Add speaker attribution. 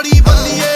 Speaker 1: ਖੜੀ ਬੰਦੀਏ